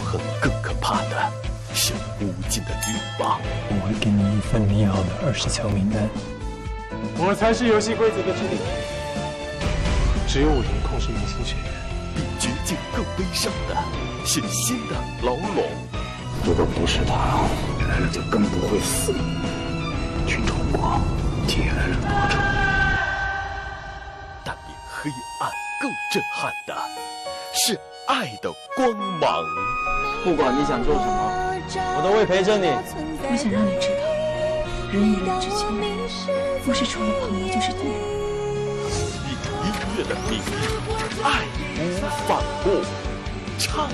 恨更可怕的是无尽的欲望。我会给你一份你要的二十条名单。我才是游戏规则的制定者，只有我能控制明星学院。比绝境更悲伤的是新的牢笼。如果不是他，来了就更不会死。去中国，接来了魔咒。但比黑暗更震撼的是爱的光芒。不管你想做什么，我都会陪着你。我想让你知道，人与人之间，不是除了朋友就是敌人。以音乐的名义，爱无反顾，唱。